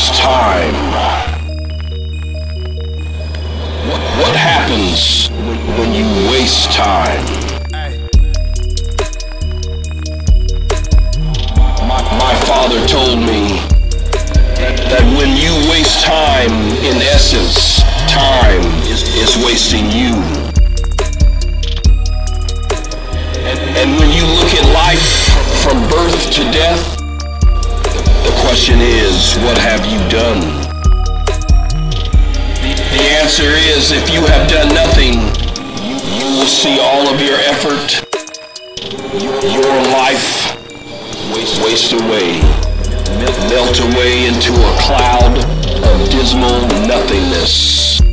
is time. What, what happens when, when you waste time? My, my father told me that, that when you waste time, in essence, time is, is wasting you. And, and when you look at life from birth to death, the question is, what happens? Answer is, if you have done nothing, you, will see all of your effort, your life, waste, waste away, melt away into a cloud of dismal nothingness.